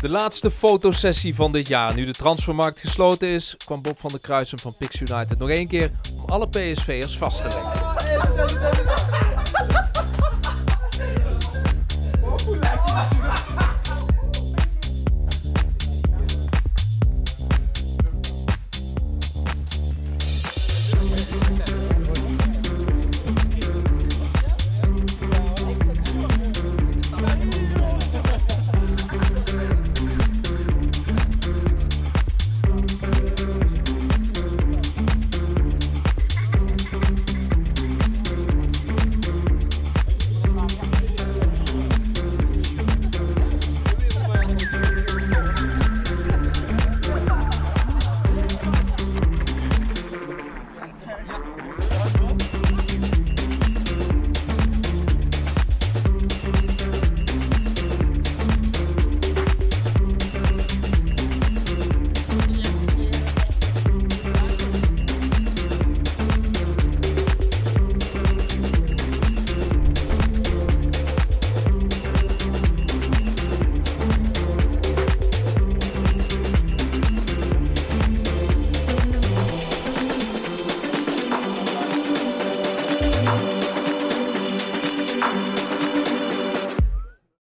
De laatste fotosessie van dit jaar. Nu de transfermarkt gesloten is, kwam Bob van der Kruisen van Pix United nog één keer om alle PSV'ers vast te leggen.